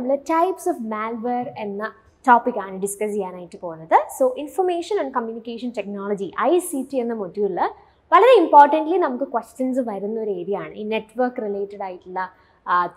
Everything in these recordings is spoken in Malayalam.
നമ്മൾ ടൈപ്സ് ഓഫ് മാൽവെയർ എന്ന ടോപ്പിക്കാണ് ഡിസ്കസ് ചെയ്യാനായിട്ട് പോകുന്നത് so information and communication technology I C T എന്ന മൊഡ്യൂളിൽ വളരെ ഇമ്പോർട്ടന്റ്ലി നമുക്ക് ക്വസ്റ്റ്യൻസ് വരുന്ന ഒരു ഏരിയ ആണ്. ഈ നെറ്റ്വർക്ക് റിലേറ്റഡ് ആയിട്ടുള്ള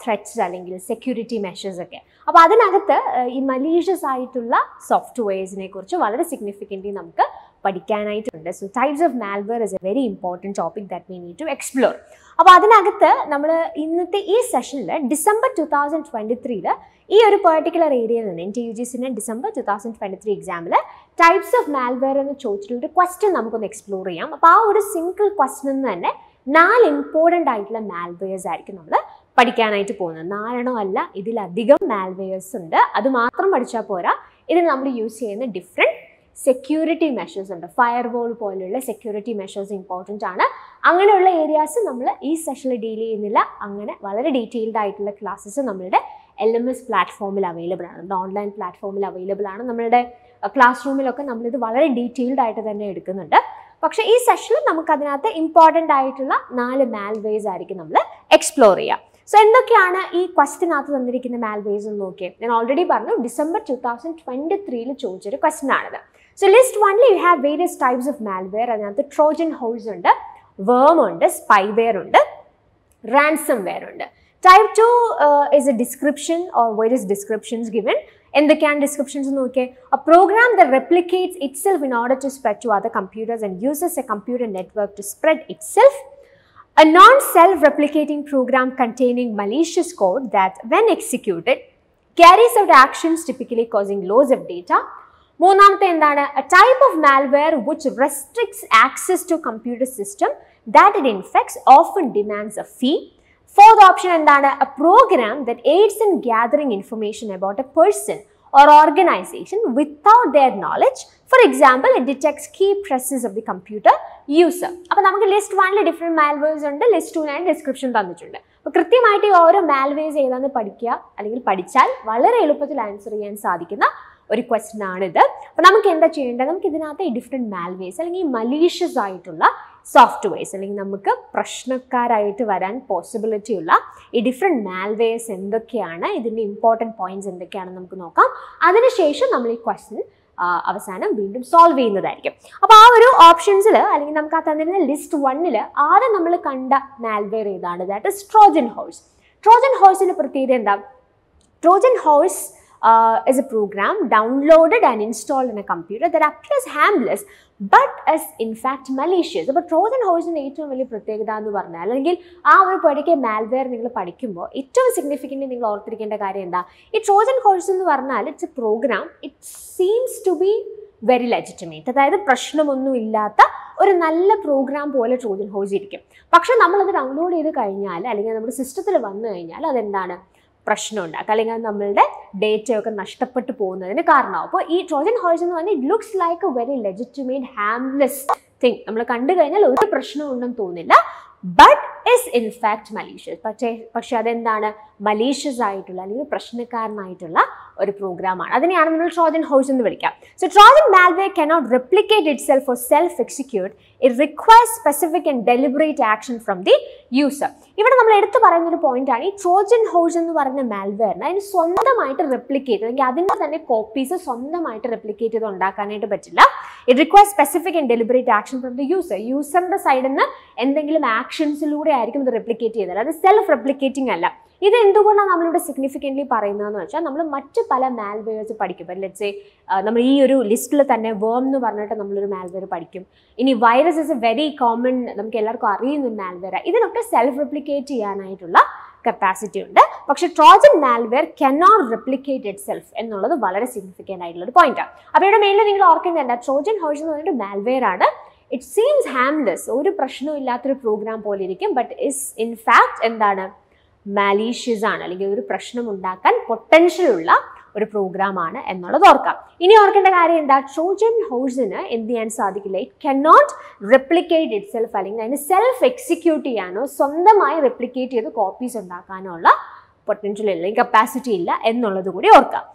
ത്രെറ്റ്സ് അല്ലെങ്കിൽ സെക്യൂരിറ്റി മെഷേഴ്സ് ഒക്കെ. അപ്പോൾ അതിനകത്ത് ഈ മലീഷ്യസ് ആയിട്ടുള്ള സോഫ്റ്റ്വെയർസിനെ കുറിച്ച് വളരെ സിഗ്നിഫിക്കന്റ്ലി നമുക്ക് പഠിക്കാനായിട്ടുണ്ട് so types of malware is a very important topic that we need to explore അപ്പോൾ അതിനകത്ത് നമ്മൾ ഇന്നത്തെ ഈ സെഷനിൽ ഡിസംബർ ടു തൗസൻഡ് ട്വന്റി ത്രീയിൽ ഈ ഒരു പെർട്ടിക്കുലർ ഏരിയയിൽ നിന്ന് എൻ ടി യു ജി സിന്റെ December two thousand twenty three എക്സാമിൽ ടൈപ്സ് ഓഫ് മാൽവെയർ എന്ന് ചോദിച്ചിട്ടുള്ള ഒരു ക്വസ്റ്റ്യൻ നമുക്കൊന്ന് എക്സ്പ്ലോർ ചെയ്യാം. അപ്പോൾ ആ ഒരു സിംഗിൾ ക്വസ്റ്റ്യൻ തന്നെ നാല് ഇമ്പോർട്ടന്റ് ആയിട്ടുള്ള മാൽവെയേഴ്സ് ആയിരിക്കും നമ്മൾ പഠിക്കാനായിട്ട് പോകുന്നത്. നാലെണ്ണോ അല്ല ഇതിലധികം മാൽവെയേഴ്സ് ഉണ്ട്. അത് മാത്രം പഠിച്ചാൽ പോരാ. ഇതിൽ നമ്മൾ യൂസ് ചെയ്യുന്ന ഡിഫറെന്റ് സെക്യൂരിറ്റി മെഷേഴ്സ് ഉണ്ട്. ഫയർ വോൾ പോലെയുള്ള സെക്യൂരിറ്റി മെഷേഴ്സ് ഇമ്പോർട്ടന്റ് ആണ്. അങ്ങനെയുള്ള ഏരിയാസ് നമ്മൾ ഈ സെഷനിൽ ഡീൽ ചെയ്യുന്നില്ല. അങ്ങനെ വളരെ ഡീറ്റെയിൽഡ് ആയിട്ടുള്ള ക്ലാസ്സസ് നമ്മളുടെ എൽ എം എസ് പ്ലാറ്റ്ഫോമിൽ അവൈലബിൾ ആണ്. ഓൺലൈൻ പ്ലാറ്റ്ഫോമിൽ അവൈലബിൾ ആണ്. നമ്മളുടെ ക്ലാസ് റൂമിലൊക്കെ നമ്മളിത് വളരെ ഡീറ്റെയിൽഡ് ആയിട്ട് തന്നെ എടുക്കുന്നുണ്ട്. പക്ഷേ ഈ സെഷനിൽ നമുക്ക് അതിനകത്ത് ഇമ്പോർട്ടന്റ് ആയിട്ടുള്ള നാല് മാൽവേസ് ആയിരിക്കും നമ്മൾ എക്സ്പ്ലോർ ചെയ്യുക സോ എന്തൊക്കെയാണ് ഈ ക്വസ്റ്റിനകത്ത് തന്നിരിക്കുന്ന മാൽവേസ് എന്ന് നോക്കിയത് ഞാൻ ഓൾറെഡി പറഞ്ഞു ഡിസംബർ ടു തൗസൻഡ് ട്വന്റി ത്രീയിൽ ചോദിച്ചൊരു ക്വസ്റ്റൻ ആണിത് സോ ലിസ്റ്റ് വണ്ണിൽ you have various types of malware അതിനകത്ത് ട്രോജൻ ഹോൾസ് ഉണ്ട് വേം ഉണ്ട് സ്പൈവെയർ ഉണ്ട് റാൻസം വെയർ ഉണ്ട്. Type two is a description or various descriptions given എന്തൊക്കെയാണ് ഡിസ്ക്രിപ്ഷൻസ് നോക്കിയേ a program the replicates itself in order to spread to other computers and uses a computer network to spread itself A non self replicating program containing malicious code that, when executed, carries out actions typically causing loss of data. മൂന്നാമത്തെ എന്താണ് a type of malware which restricts access to computer system that it infects often demands a fee fourth option എന്താണ് a program that aids in gathering information about a person or organization without their knowledge. For example, it detects key presses of the computer user. അപ്പോൾ നമുക്ക് ലിസ്റ്റ് വണ്ണിൽ ഡിഫറെന്റ് മാൽവേഴ്സ് ഉണ്ട് ലിസ്റ്റ് ടൂനായിട്ട് ഡിസ്ക്രിപ്ഷൻ തന്നിട്ടുണ്ട് അപ്പോൾ കൃത്യമായിട്ട് ഈ ഓരോ മാൽവേഴ്സ് ഏതാണെന്ന് പഠിക്കുക അല്ലെങ്കിൽ പഠിച്ചാൽ വളരെ എളുപ്പത്തിൽ ആൻസർ ചെയ്യാൻ സാധിക്കുന്ന ഒരു ക്വസ്റ്റൻ ആണിത്. അപ്പോൾ നമുക്ക് എന്താ ചെയ്യേണ്ടത്? നമുക്ക് ഇതിനകത്ത് ഡിഫറെന്റ് മാൽവേസ് അല്ലെങ്കിൽ മലീഷ്യസ് ആയിട്ടുള്ള സോഫ്റ്റ്വെയർസ് അല്ലെങ്കിൽ നമുക്ക് പ്രശ്നക്കാരായിട്ട് വരാൻ പോസിബിലിറ്റി ഉള്ള ഈ ഡിഫറെന്റ് മാൽവേസ് എന്തൊക്കെയാണ്? ഇതിന്റെ ഇമ്പോർട്ടന്റ് പോയിന്റ്സ് എന്തൊക്കെയാണെന്ന് നമുക്ക് നോക്കാം. അതിനുശേഷം നമ്മൾ ഈ ക്വസ്റ്റൻ അവസാനം വീണ്ടും സോൾവ് ചെയ്യുന്നതായിരിക്കും. അപ്പോൾ ആ ഒരു ഓപ്ഷൻസിൽ അല്ലെങ്കിൽ നമുക്ക് ആ തന്നിരുന്ന ലിസ്റ്റ് വണ്ണിൽ ആദ്യം നമ്മൾ കണ്ട മാൽവെയർ ഏതാണ്? That is Trojan horse. Trojan ഹോഴ്സിന്റെ പ്രത്യേകത എന്താ? Trojan horse uh, is a program downloaded and installed in a computer that appears harmless but is in fact malicious. അപ്പോൾ ട്രോജൻ ഹോഴ്സിന്റെ ഏറ്റവും വലിയ പ്രത്യേകത എന്ന് പറഞ്ഞാൽ അല്ലെങ്കിൽ ആ ഒരു പഠിക്കുക മാൽവെയർ നിങ്ങൾ പഠിക്കുമ്പോൾ ഏറ്റവും സിഗ്നിഫിക്കന്റ് നിങ്ങൾ ഓർത്തിരിക്കേണ്ട കാര്യം എന്താ? ഈ ട്രോജൻ ഹോഴ്സ് എന്ന് പറഞ്ഞാൽ it's a program it seems to be very legitimate അതായത് പ്രശ്നമൊന്നുമില്ലാത്ത ഒരു നല്ല പ്രോഗ്രാം പോലെ ട്രോജൻ ഹോഴ്സ് ഇരിക്കും. പക്ഷേ നമ്മളത് ഡൗൺലോഡ് ചെയ്ത് കഴിഞ്ഞാൽ അല്ലെങ്കിൽ നമ്മുടെ സിസ്റ്റത്തിൽ വന്നു കഴിഞ്ഞാൽ അതെന്താണ്? പ്രശ്നം ഉണ്ടാക്കുക അല്ലെങ്കിൽ നമ്മളുടെ ഡേറ്റയൊക്കെ നഷ്ടപ്പെട്ടു പോകുന്നതിന് കാരണമാവും. അപ്പോൾ ഈ ട്രോജൻ ഹോഴ്സ് എന്ന് പറഞ്ഞാൽ it looks like a very legitimate harmless thing നമ്മൾ കണ്ടു കഴിഞ്ഞാൽ ഒരു പ്രശ്നമുണ്ടെന്ന് തോന്നില്ല ബട്ട് ഇസ് ഇൻഫാക്ട് മലീഷ്യസ് പക്ഷേ പക്ഷെ അതെന്താണ്? മലീഷ്യസ് ആയിട്ടുള്ള അല്ലെങ്കിൽ പ്രശ്നക്കാരനായിട്ടുള്ള ഒരു പ്രോഗ്രാമാണ് അതിനെയാണ് നമ്മൾ ട്രോജൻ ഹോഴ്സ് എന്ന് വിളിക്കാം. So Trojan malware cannot replicate itself for self execute it requires specific and deliberate action from the user ഇവിടെ നമ്മൾ എടുത്തു പറയുന്ന ഒരു പോയിന്റാണ് ഈ ട്രോജൻ ഹോഴ്സ് എന്ന് പറയുന്ന മാൽവെയറിന് അതിന് സ്വന്തമായിട്ട് റെപ്ലിക്കേറ്റ് അല്ലെങ്കിൽ അതിന്റെ തന്നെ കോപ്പീസ് സ്വന്തമായിട്ട് റെപ്ലിക്കേറ്റ് ചെയ്ത് ഉണ്ടാക്കാനായിട്ട് പറ്റില്ല. It require specific and deliberate action from the user യൂസറിന്റെ സൈഡിൽ നിന്ന് എന്തെങ്കിലും ആക്ഷൻസിലൂടെ ആയിരിക്കും ഇത് റെപ്ലിക്കേറ്റ് ചെയ്യുന്നത്. അത് സെൽഫ് റെപ്ലിക്കേറ്റിംഗ് അല്ല. ഇത് എന്തുകൊണ്ടാണ് നമ്മളിവിടെ സിഗ്നിഫിക്കന്റ്ലി പറയുന്നതെന്ന് വെച്ചാൽ നമ്മൾ മറ്റ് പല മാൽവെയർസ് പഠിക്കും. ലെറ്റ്സ് നമ്മൾ ഈ ഒരു ലിസ്റ്റിൽ തന്നെ വേം എന്ന് പറഞ്ഞിട്ട് നമ്മളൊരു മാൽവെയർ പഠിക്കും. ഇനി virus is a very common നമുക്ക് എല്ലാവർക്കും അറിയുന്ന മാൽവെയർ ഇതിനൊക്കെ സെൽഫ് റെപ്ലിക്കേറ്റ് ചെയ്യാനായിട്ടുള്ള കപ്പാസിറ്റി ഉണ്ട്. പക്ഷേ Trojan malware cannot replicate itself എന്നുള്ളത് വളരെ സിഗ്നിഫിക്കന്റ് ആയിട്ടുള്ള ഒരു പോയിന്റാണ് അപ്പോൾ ഇവിടെ മെയിനിൽ നിങ്ങൾ ഓർക്കേണ്ടത് ട്രോജൻ ഹോഴ്സ് എന്ന് പറഞ്ഞിട്ട് മാൽവെയർ ആണ്. ഇറ്റ് സീംസ് ഹാംലെസ് ഒരു പ്രശ്നവും ഇല്ലാത്തൊരു പ്രോഗ്രാം പോലെ ഇരിക്കും. ബട്ട് ഇസ് ഇൻ ഫാക്ട് എന്താണ്? മാലീഷ്യസ് ആണ്. അല്ലെങ്കിൽ ഒരു പ്രശ്നം ഉണ്ടാക്കാൻ പൊട്ടൻഷ്യൽ ഉള്ള ഒരു പ്രോഗ്രാമാണ് എന്നുള്ളത് ഓർക്കാം. ഇനി ഓർക്കേണ്ട കാര്യം എന്താ? ട്രോജൻ ഹോഴ്സിന് എന്ത് ചെയ്യാൻ സാധിക്കില്ല? It cannot replicate itself അല്ലെങ്കിൽ അതിന് സെൽഫ് എക്സിക്യൂട്ട് ചെയ്യാനോ സ്വന്തമായി റെപ്ലിക്കേറ്റ് ചെയ്ത് കോപ്പീസ് ഉണ്ടാക്കാനോ ഉള്ള പൊട്ടൻഷ്യൽ ഇല്ല കപ്പാസിറ്റി ഇല്ല എന്നുള്ളത് കൂടി ഓർക്കാം.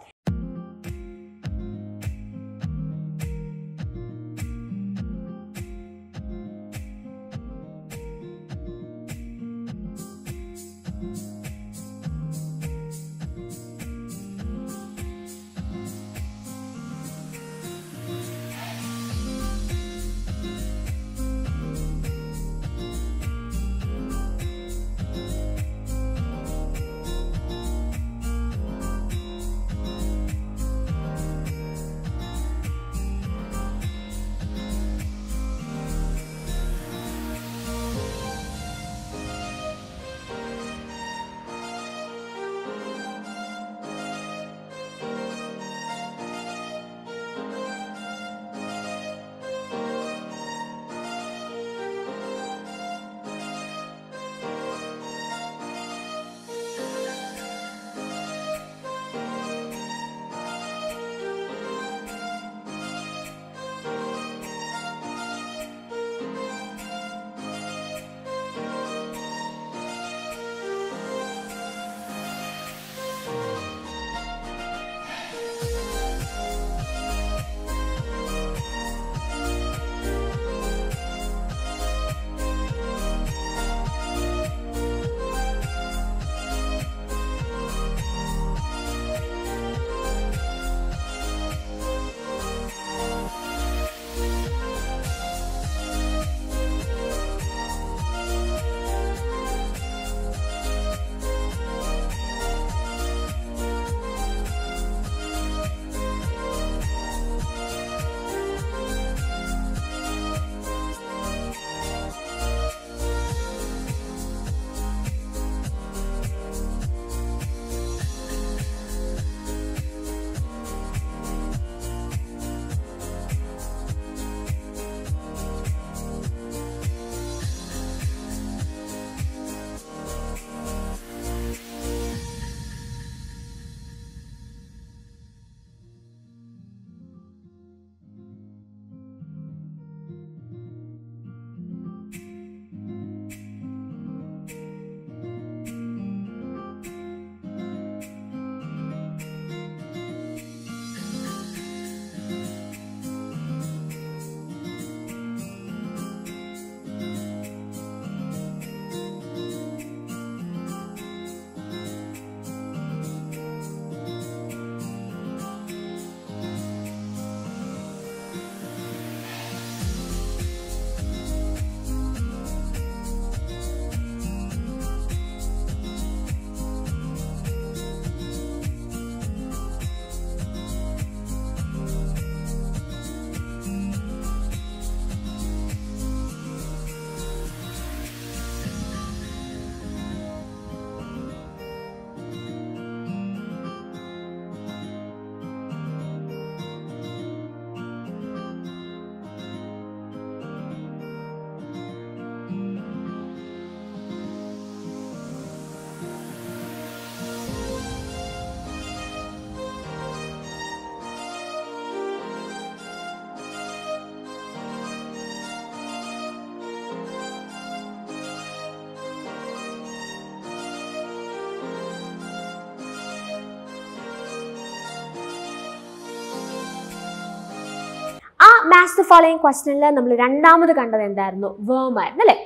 മാച്ച് ദ ഫോളോയിങ് ക്വസ്റ്റനിൽ നമ്മൾ രണ്ടാമത് കണ്ടത് എന്തായിരുന്നു വേം ആയിരുന്നു അല്ലേ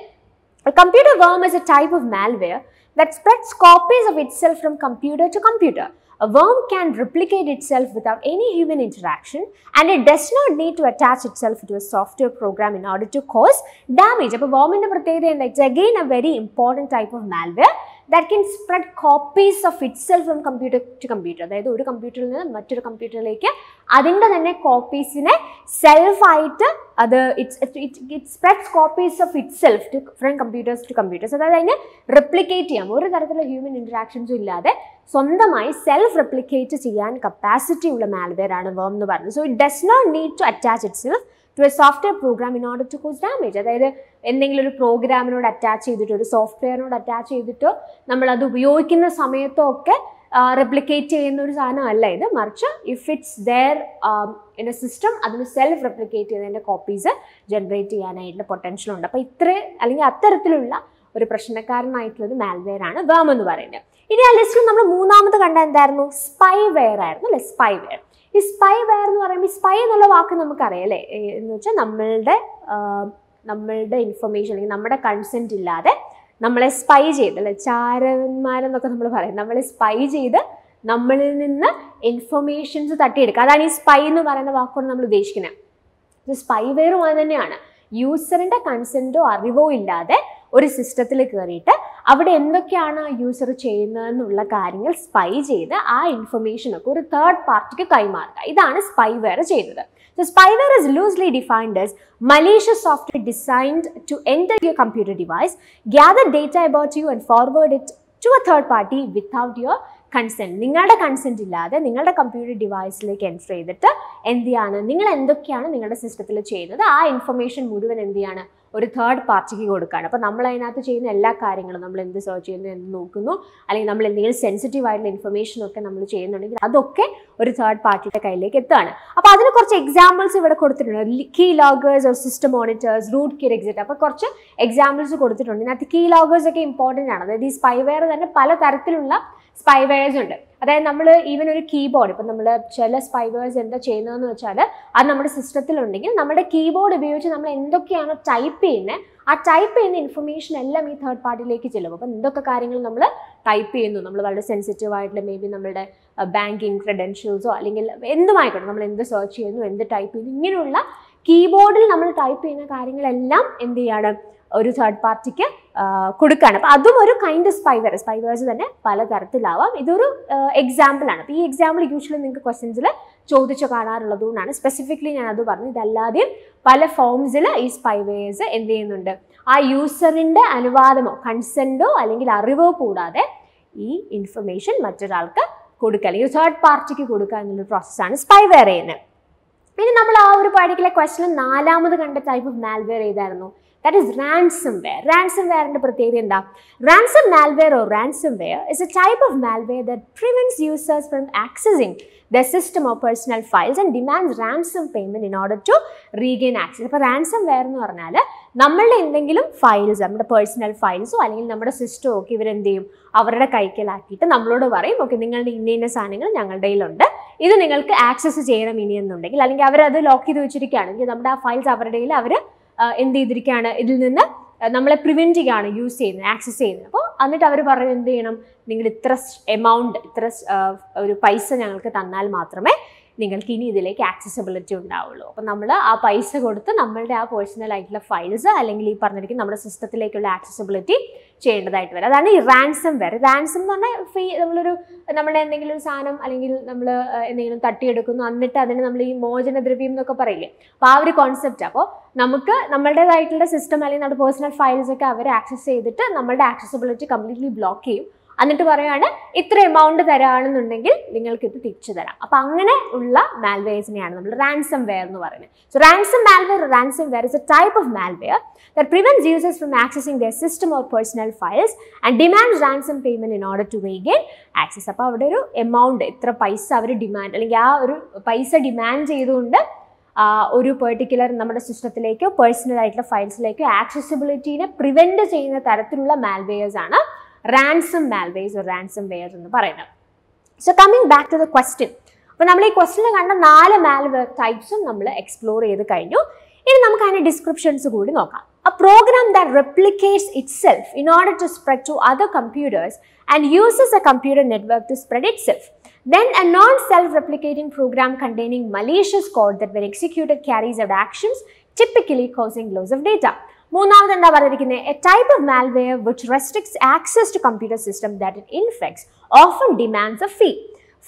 computer worm is a type of malware that spreads copies of itself from computer to computer. A worm can replicate itself without any human interaction and it does not need to attach itself to a software program in order to cause damage. അപ്പോൾ wormന്റെ പ്രത്യേകത എന്താ it's again a very important type of malware That can spread copies of itself from computer to computer അതായത് ഒരു കമ്പ്യൂട്ടറിൽ നിന്ന് മറ്റൊരു കമ്പ്യൂട്ടറിലേക്ക് അതിന്റെ തന്നെ കോപ്പീസിനെ സെൽഫായിട്ട് അത് it's it spreads copies of itself to from computers to computers അതായത് അതിന് റെപ്ലിക്കേറ്റ് ചെയ്യാം. ഒരു തരത്തിലുള്ള ഹ്യൂമൻ ഇൻട്രാക്ഷൻസും ഇല്ലാതെ സ്വന്തമായി സെൽഫ് റെപ്ലിക്കേറ്റ് ചെയ്യാൻ കപ്പാസിറ്റി ഉള്ള മാൽവെയർ വേം എന്ന് പറയുന്നത്. So it does not need to attach itself to a software program in order to cause damage അതായത് എന്തെങ്കിലും ഒരു പ്രോഗ്രാമിനോട് അറ്റാച്ച് ചെയ്തിട്ടോ ഒരു സോഫ്റ്റ്വെയറിനോട് അറ്റാച്ച് ചെയ്തിട്ടോ നമ്മൾ അത് ഉപയോഗിക്കുന്ന സമയത്തോ ഒക്കെ റെപ്ലിക്കേറ്റ് ചെയ്യുന്ന ഒരു സാധനമല്ല ഇത്. മറിച്ച് if it's there in a system അതിന് സെൽഫ് റെപ്ലിക്കേറ്റ് ചെയ്തതിന്റെ കോപ്പീസ് ജനറേറ്റ് ചെയ്യാനായിട്ടുള്ള പൊട്ടൻഷ്യൽ ഉണ്ട്. അപ്പോൾ ഇത്ര അല്ലെങ്കിൽ അത്തരത്തിലുള്ള ഒരു പ്രശ്നക്കാരനായിട്ടുള്ളത് മാൽവെയർ ആണ് വേം എന്ന് പറയുന്നത്. ഇനി ആ ലിസ്റ്റിൽ നമ്മൾ മൂന്നാമത് കണ്ട എന്തായിരുന്നു? സ്പൈ വെയർ ആയിരുന്നു അല്ലെ? സ്പൈ വെയർ ഈ സ്പൈ വെയർ എന്ന് പറയുമ്പോൾ സ്പൈ എന്നുള്ള വാക്ക് നമുക്കറിയാം അല്ലേ? എന്ന് വെച്ചാൽ നമ്മളുടെ നമ്മളുടെ ഇൻഫർമേഷൻ അല്ലെങ്കിൽ നമ്മുടെ കൺസെന്റ് ഇല്ലാതെ നമ്മളെ സ്പൈ ചെയ്ത് അല്ലെ ചാരന്മാരെന്നൊക്കെ നമ്മൾ പറയും. നമ്മളെ സ്പൈ ചെയ്ത് നമ്മളിൽ നിന്ന് ഇൻഫർമേഷൻസ് തട്ടിയെടുക്കുക. അതാണ് ഈ സ്പൈ എന്ന് പറയുന്ന വാക്കുകൊണ്ട് നമ്മൾ ഉദ്ദേശിക്കുന്നത് സ്പൈ വെയറും അത് തന്നെയാണ്. യൂസറിന്റെ കൺസെന്റോ അറിവോ ഇല്ലാതെ ഒരു സിസ്റ്റത്തിൽ കയറിയിട്ട് അവിടെ എന്തൊക്കെയാണ് യൂസർ ചെയ്യുന്നതെന്നുള്ള കാര്യങ്ങൾ സ്പൈ ചെയ്ത് ആ ഇൻഫർമേഷൻ ഒക്കെ ഒരു തേർഡ് പാർട്ടിക്ക് കൈമാറുക. ഇതാണ് സ്പൈവെയർ ചെയ്യുന്നത്. So spyware is loosely defined as malicious software designed to enter your computer device, gather data about you and forward it to a third party without your consent നിങ്ങളുടെ കൺസെന്റ് ഇല്ലാതെ നിങ്ങളുടെ കമ്പ്യൂട്ടർ ഡിവൈസിലേക്ക് എന്റർ ചെയ്തിട്ട് എന്ത് ചെയ്യാണ്? നിങ്ങൾ എന്തൊക്കെയാണ് നിങ്ങളുടെ സിസ്റ്റത്തിൽ ചെയ്യുന്നത്? ആ ഇൻഫർമേഷൻ മുഴുവൻ എന്ത് ചെയ്യാണ്? ഒരു തേർഡ് പാർട്ടിക്ക് കൊടുക്കുകയാണ് അപ്പോൾ നമ്മൾ അതിനകത്ത് ചെയ്യുന്ന എല്ലാ കാര്യങ്ങളും നമ്മൾ എന്ത് സെർച്ച് ചെയ്യുന്നു എന്ന് നോക്കുന്നു. അല്ലെങ്കിൽ നമ്മൾ എന്തെങ്കിലും സെൻസിറ്റീവ് ആയിട്ടുള്ള ഇൻഫർമേഷൻ ഒക്കെ നമ്മൾ ചെയ്യുന്നുണ്ടെങ്കിൽ അതൊക്കെ ഒരു തേർഡ് പാർട്ടിയുടെ കയ്യിലേക്ക് എത്തുകയാണ്. അപ്പോൾ അതിന് കുറച്ച് എക്സാമ്പിൾസ് ഇവിടെ കൊടുത്തിട്ടുണ്ട്. Key loggers or system monitors rootkit exit അപ്പോൾ കുറച്ച് എക്സാമ്പിൾസ് കൊടുത്തിട്ടുണ്ട്. ഇതിനകത്ത് കീ ലോഗേഴ്സ് ഒക്കെ ഇമ്പോർട്ടന്റ് ആണ്. അതായത് ഈ സ്പൈവെയർ തന്നെ പല തരത്തിലുള്ള സ്പൈവെയർസ് ഉണ്ട്. അതായത് നമ്മൾ ഈവൻ ഒരു കീബോർഡ് ഇപ്പം നമ്മൾ ചില സ്പൈവേഴ്സ് എന്താ ചെയ്യുന്നതെന്ന് വെച്ചാൽ അത് നമ്മുടെ സിസ്റ്റത്തിലുണ്ടെങ്കിൽ നമ്മുടെ കീബോർഡ് ഉപയോഗിച്ച് നമ്മൾ എന്തൊക്കെയാണ് ടൈപ്പ് ചെയ്യുന്നത് ആ ടൈപ്പ് ചെയ്യുന്ന ഇൻഫർമേഷൻ എല്ലാം ഈ തേർഡ് പാർട്ടിയിലേക്ക് ചെല്ലും. അപ്പം എന്തൊക്കെ കാര്യങ്ങൾ നമ്മൾ ടൈപ്പ് ചെയ്യുന്നു? നമ്മൾ വളരെ സെൻസിറ്റീവ് ആയിട്ടുള്ള മേ ബി നമ്മുടെ ബാങ്കിങ് ക്രെഡൻഷ്യൽസോ അല്ലെങ്കിൽ എന്തുമായിക്കോട്ടെ നമ്മൾ എന്ത് സെർച്ച് ചെയ്യുന്നു എന്ത് ടൈപ്പ് ചെയ്യുന്നു ഇങ്ങനെയുള്ള കീബോർഡിൽ നമ്മൾ ടൈപ്പ് ചെയ്യുന്ന കാര്യങ്ങളെല്ലാം എന്ത് ചെയ്യാണ്? ഒരു തേർഡ് പാർട്ടിക്ക് കൊടുക്കുകയാണ് അപ്പോൾ അതും ഒരു കൈൻഡ് സ്പൈവേഴ്സ് സ്പൈവേഴ്സ് തന്നെ പലതരത്തിലാവാം. ഇതൊരു എക്സാമ്പിൾ ആണ്. അപ്പോൾ ഈ എക്സാമ്പിൾ യൂഷ്വലി നിങ്ങൾക്ക് ക്വസ്റ്റ്യൻസിൽ ചോദിച്ചു കാണാറുള്ളത് കൊണ്ടാണ്. സ്പെസിഫിക്കലി ഞാൻ അത് പറഞ്ഞു. ഇതല്ലാതെയും പല ഫോംസിൽ ഈ സ്പൈവേഴ്സ് എന്ത് ചെയ്യുന്നുണ്ട്? ആ യൂസറിന്റെ അനുവാദമോ കൺസെന്റോ അല്ലെങ്കിൽ അറിവോ കൂടാതെ ഈ ഇൻഫർമേഷൻ മറ്റൊരാൾക്ക് കൊടുക്കുക. അല്ലെങ്കിൽ തേർഡ് പാർട്ടിക്ക് കൊടുക്കുക എന്നുള്ള പ്രോസസ്സാണ് സ്പൈവെയർ ചെയ്യുന്നത്. പിന്നെ നമ്മൾ ആ ഒരു പർട്ടിക്കുലർ ക്വസ്റ്റിൽ നാലാമത് കണ്ട ടൈപ്പ് ഓഫ് മാൽവെയർ ഏതായിരുന്നു? ദാറ്റ് ഇസ് റാൻസം വെയർ റാൻസം വെയറിന്റെ പ്രത്യേകത എന്താ? Ransom malware or ransomware is a type of malware that prevents users from accessing the system of personal files and demand ransom payment in order to regain access അപ്പോൾ റാൻസം വെയർ എന്ന് പറഞ്ഞാൽ നമ്മളുടെ എന്തെങ്കിലും ഫയൽസ് നമ്മുടെ പേഴ്സണൽ ഫയൽസോ അല്ലെങ്കിൽ നമ്മുടെ സിസ്റ്റമോ ഒക്കെ ഇവരെന്ത് ചെയ്യും? അവരുടെ കൈക്കലാക്കിയിട്ട് നമ്മളോട് പറയും ഓക്കെ നിങ്ങളുടെ ഇന്ന ഇന്ന സാധനങ്ങൾ ഞങ്ങളുടെ കയ്യിലുണ്ട്. ഇത് നിങ്ങൾക്ക് ആക്സസ് ചെയ്യണം ഇനി എന്നുണ്ടെങ്കിൽ അല്ലെങ്കിൽ അവരത് ലോക്ക് ചെയ്ത് വെച്ചിരിക്കുകയാണെങ്കിൽ നമ്മുടെ ആ ഫയൽസ് അവരുടെ കയ്യിൽ അവർ എന്ത് ചെയ്തിരിക്കുകയാണ്? ഇതിൽ നിന്ന് നമ്മളെ പ്രിവെന്റ് ചെയ്യുകയാണ് യൂസ് ചെയ്യുന്നത് ആക്സസ് ചെയ്യുന്നത്. അപ്പോൾ എന്നിട്ട് അവർ പറഞ്ഞു എന്ത് ചെയ്യണം? നിങ്ങൾ ഇത്ര എമൗണ്ട് ഇത്ര ഒരു പൈസ ഞങ്ങൾക്ക് തന്നാൽ മാത്രമേ നിങ്ങൾക്ക് ഇനി ഇതിലേക്ക് ആക്സസിബിലിറ്റി ഉണ്ടാവുള്ളൂ. അപ്പോൾ നമ്മൾ ആ പൈസ കൊടുത്ത് നമ്മളുടെ ആ പേഴ്സണൽ ആയിട്ടുള്ള ഫയൽസ് അല്ലെങ്കിൽ ഈ പറഞ്ഞിരിക്കുന്ന നമ്മുടെ സിസ്റ്റത്തിലേക്കുള്ള ആക്സസിബിലിറ്റി ചെയ്യേണ്ടതായിട്ട് വരും. അതാണ് ഈ റാൻസം വെയർ റാൻസം എന്ന് പറഞ്ഞാൽ ഫ്രീ നമ്മളൊരു നമ്മുടെ എന്തെങ്കിലും ഒരു സാധനം അല്ലെങ്കിൽ നമ്മൾ എന്തെങ്കിലും തട്ടിയെടുക്കുന്നു എന്നിട്ട് അതിന് നമ്മൾ ഈ മോചനദ്രവ്യം എന്നൊക്കെ പറയില്ലേ? അപ്പോൾ ആ ഒരു കോൺസെപ്റ്റ് അപ്പോൾ നമുക്ക് നമ്മളുടേതായിട്ടുള്ള സിസ്റ്റം അല്ലെങ്കിൽ നമ്മുടെ പേഴ്സണൽ ഫയൽസ് ഒക്കെ അവർ ആക്സസ് ചെയ്തിട്ട് നമ്മളുടെ ആക്സസിബിലിറ്റി കംപ്ലീറ്റ്ലി ബ്ലോക്ക് ചെയ്യും. എന്നിട്ട് പറയാണ് ഇത്ര എമൗണ്ട് തരാണെന്നുണ്ടെങ്കിൽ നിങ്ങൾക്ക് ഇത് തിരിച്ചു തരാം. അപ്പം അങ്ങനെ ഉള്ള മാൽവെയർസിനെയാണ് നമ്മൾ റാൻസം വെയർ എന്ന് പറയുന്നത്. So ransom malware ransomware is a type of malware that users from accessing the system or personal files and demand ransom payment in order to regain access അപ്പോൾ അവിടെ ഒരു എമൗണ്ട് ഇത്ര പൈസ അവർ ഡിമാൻഡ് അല്ലെങ്കിൽ ആ ഒരു പൈസ ഡിമാൻഡ് ചെയ്തുകൊണ്ട് ഒരു പെർട്ടിക്കുലർ നമ്മുടെ സിസ്റ്റത്തിലേക്കോ പേഴ്സണൽ ആയിട്ടുള്ള ഫയൽസിലേക്കോ ആക്സസിബിലിറ്റീനെ പ്രിവെന്റ് ചെയ്യുന്ന തരത്തിലുള്ള മാൽവെയേഴ്സ് ആണ് റാൻസം മാൽവെയർസ് റാൻസം വെയർ എന്ന് പറയുന്നത് so coming back to the question അപ്പോൾ നമ്മൾ ഈ ക്വസ്റ്റ്യൻ കണ്ട നാല് മാൽവെയർ ടൈപ്സും നമ്മൾ എക്സ്പ്ലോർ ചെയ്ത് കഴിഞ്ഞു ഇനി നമുക്ക് അതിന്റെ ഡിസ്ക്രിപ്ഷൻസ് കൂടി നോക്കാം A program that replicates itself in order to spread to other computers and uses a computer network to spread itself. Then a non-self-replicating program containing malicious code that when executed carries out actions typically causing loss of data. മൂന്നാമത് എന്താ പറഞ്ഞിരിക്കുന്നത് a type of malware which restricts access to computer system that it infects often demands a fee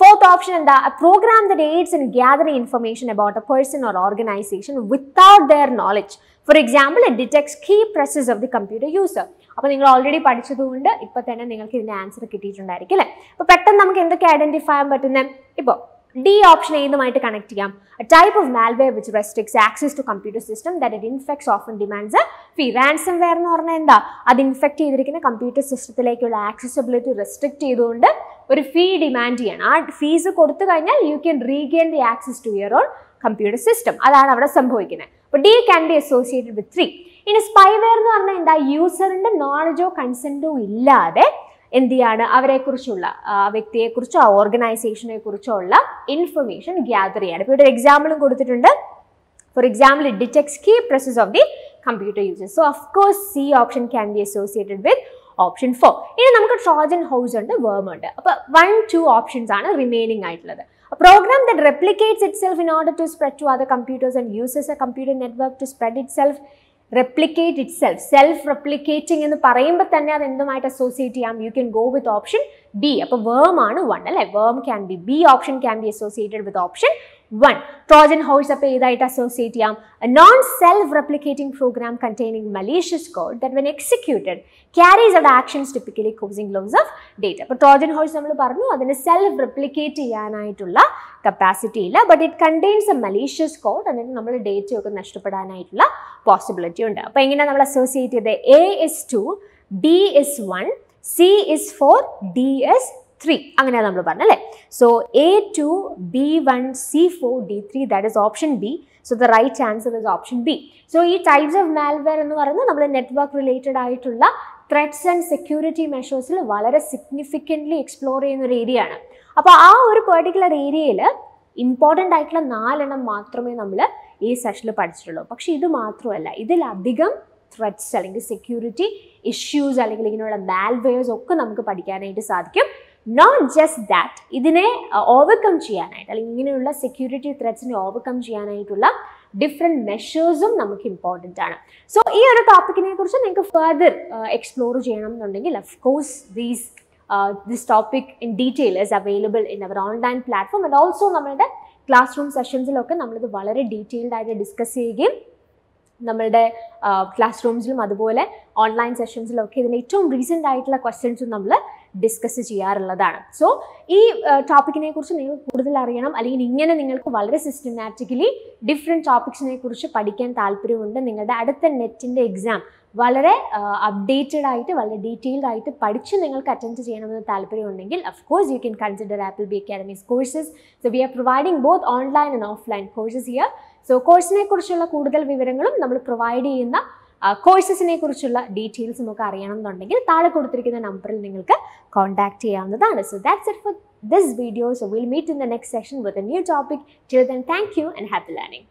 fourth option എന്താ? A program the aids in gathering information about a person or organization without their knowledge for example it detects key presses of the computer user അപ്പോൾ നിങ്ങൾ ഓൾറെഡി പഠിച്ചതുകൊണ്ട് ഇപ്പോൾ തന്നെ നിങ്ങൾക്ക് ഇതിന്റെ ആൻസർ കിട്ടിയിട്ടുണ്ടായിരിക്കും അല്ലേ? അപ്പോൾ പെട്ടെന്ന് നമുക്ക് എന്തൊക്കെ ഐഡന്റിഫൈ ചെയ്യാൻ പറ്റുന്നത് ഇപ്പോൾ ഡി ഓപ്ഷൻ ഏതുമായിട്ട് കണക്ട് ചെയ്യാം. Type of malware which restricts access to computer system that it infects often demands fee ransomware എന്ന് പറഞ്ഞാൽ എന്താ? അത് ഇൻഫെക്ട് ചെയ്തിരിക്കുന്ന കമ്പ്യൂട്ടർ സിസ്റ്റത്തിലേക്കുള്ള ആക്സസിബിലിറ്റി റെസ്ട്രിക്ട് ചെയ്തുകൊണ്ട് ഒരു ഫീ ഡിമാൻഡ് ചെയ്യണം. ആ ഫീസ് കൊടുത്തു കഴിഞ്ഞാൽ you can regain the access to your own computer system അതാണ് അവിടെ സംഭവിക്കുന്നത്. അപ്പോൾ D can be associated with three ഇനി സ്പൈവെയർ എന്ന് പറഞ്ഞാൽ എന്താ? യൂസറിന്റെ നോളജോ കൺസെന്റോ ഇല്ലാതെ എന്ത് ചെയ്യാണ് അവരെക്കുറിച്ചുള്ള വ്യക്തിയെക്കുറിച്ചോ ആ ഓർഗനൈസേഷനെ കുറിച്ചോ ഉള്ള ഇൻഫർമേഷൻ ഗ്യാദർ ചെയ്യാണ് ഇപ്പോൾ ഇവിടെ എക്സാമ്പിളും കൊടുത്തിട്ടുണ്ട്. For example detects key presses of the computer users so of course C option can be associated with option four ഇനി നമുക്ക് ട്രോജൻ ഹൗസ് ഉണ്ട് വേം ഉണ്ട്. അപ്പോൾ വൺ ടു ഓപ്ഷൻസ് ആണ് റിമൈനിങ് ആയിട്ടുള്ളത്. Program that replicates itself in order to spread to other computers and uses a computer network to spread it itself replicate itself. Self replicating എന്ന് പറയുമ്പോൾ തന്നെ അത് എന്തുമായിട്ട് അസോസിയേറ്റ് ചെയ്യാം? You can go with option B അപ്പോൾ വേം ആണ് വൺ അല്ലേ? Worm can be B option can be associated with option one Trojan horse അപ്പോൾ ഏതായിട്ട് അസോസിയേറ്റ് ചെയ്യാം? Non self replicating program containing malicious code that when executed carries അവിടെ actions typically causing loss of data അപ്പോൾ ട്രോജൻ ഹോഴ്സ് നമ്മൾ പറഞ്ഞു അതിന് സെൽഫ് റെപ്ലിക്കേറ്റ് ചെയ്യാനായിട്ടുള്ള കപ്പാസിറ്റി ഇല്ല but it contains a malicious code എന്നിട്ട് നമ്മൾ ഡേറ്റയൊക്കെ നഷ്ടപ്പെടാനായിട്ടുള്ള പോസിബിലിറ്റി ഉണ്ട്. അപ്പോൾ എങ്ങനെയാണ് നമ്മൾ അസോസിയേറ്റ് ചെയ്തത്? A is two B is one C is four D is three അങ്ങനെയാണ് നമ്മൾ പറഞ്ഞല്ലേ so A two B one C four D three that is option B so the right answer is option B so ഈ ടൈപ്സ് ഓഫ് മാൽവെയർ എന്ന് പറയുന്നത് നമ്മൾ നെറ്റ്വർക്ക് റിലേറ്റഡ് ആയിട്ടുള്ള ത്രെഡ്സ് ആൻഡ് സെക്യൂരിറ്റി മെഷേഴ്സിൽ വളരെ സിഗ്നിഫിക്കന്റ്ലി എക്സ്പ്ലോർ ചെയ്യുന്ന ഒരു ഏരിയ ആണ്. അപ്പോൾ ആ ഒരു പെർട്ടിക്കുലർ ഏരിയയിൽ ഇമ്പോർട്ടന്റ് ആയിട്ടുള്ള നാലെണ്ണം മാത്രമേ നമ്മൾ ഈ സെഷനിൽ പഠിച്ചിട്ടുള്ളൂ. പക്ഷേ ഇത് മാത്രമല്ല. ഇതിലധികം ത്രെഡ്സ് അല്ലെങ്കിൽ സെക്യൂരിറ്റി ഇഷ്യൂസ് അല്ലെങ്കിൽ ഇങ്ങനെയുള്ള മാൽവെയർസ് ഒക്കെ നമുക്ക് പഠിക്കാനായിട്ട് സാധിക്കും. നോട്ട് ജസ്റ്റ് ദാറ്റ് ഇതിനെ ഓവർകം ചെയ്യാനായിട്ട് അല്ലെങ്കിൽ ഇങ്ങനെയുള്ള സെക്യൂരിറ്റി ത്രെഡ്സിനെ ഓവർകം ചെയ്യാനായിട്ടുള്ള ഡിഫറെന്റ് മെഷേഴ്സും നമുക്ക് ഇമ്പോർട്ടന്റ് ആണ്. സോ ഈ ഒരു ടോപ്പിക്കിനെ കുറിച്ച് നിങ്ങൾക്ക് ഫർദർ എക്സ്പ്ലോർ ചെയ്യണം എന്നുണ്ടെങ്കിൽ of course these this topic in detail is available in our online platform and also നമ്മളുടെ ക്ലാസ് റൂം സെഷൻസിലൊക്കെ നമ്മളിത് വളരെ ഡീറ്റെയിൽഡ് ആയിട്ട് ഡിസ്കസ് ചെയ്യുകയും നമ്മളുടെ ക്ലാസ് റൂംസിലും അതുപോലെ ഓൺലൈൻ സെഷൻസിലൊക്കെ ഇതിന്റെ ഏറ്റവും റീസെന്റ് ആയിട്ടുള്ള ക്വസ്റ്റ്യൻസും നമ്മൾ ഡിസ്കസ് ചെയ്യാറുള്ളതാണ് സോ ഈ ടോപ്പിക്കിനെ കുറിച്ച് നിങ്ങൾ കൂടുതൽ അറിയണം അല്ലെങ്കിൽ ഇങ്ങനെ നിങ്ങൾക്ക് വളരെ സിസ്റ്റമാറ്റിക്കലി ഡിഫറെന്റ് ടോപ്പിക്സിനെ കുറിച്ച് പഠിക്കാൻ താല്പര്യമുണ്ട് നിങ്ങളുടെ അടുത്ത നെറ്റിന്റെ എക്സാം വളരെ അപ്ഡേറ്റഡ് ആയിട്ട് വളരെ ഡീറ്റെയിൽഡ് ആയിട്ട് പഠിച്ച് നിങ്ങൾക്ക് അറ്റൻഡ് ചെയ്യണമെന്ന് താല്പര്യമുണ്ടെങ്കിൽ of course you can consider Apple B academies courses so we are providing both online and offline courses here. So കോഴ്സിനെ കുറിച്ചുള്ള കൂടുതൽ വിവരങ്ങളും നമ്മൾ പ്രൊവൈഡ് ചെയ്യുന്ന കോഴ്സസിനെ കുറിച്ചുള്ള ഡീറ്റെയിൽസും ഒക്കെ അറിയണം എന്നുണ്ടെങ്കിൽ താഴെ കൊടുത്തിരിക്കുന്ന നമ്പറിൽ നിങ്ങൾക്ക് കോൺടാക്ട് ചെയ്യാവുന്നതാണ്. So that's it for this video so will meet in the next session with a new topic till then thank you and happy learning